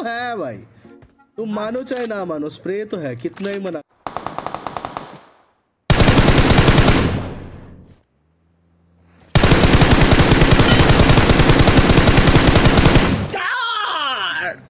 तो है भाई। तुम मानो चाहे ना मानो स्प्रे तो है कितना ही मना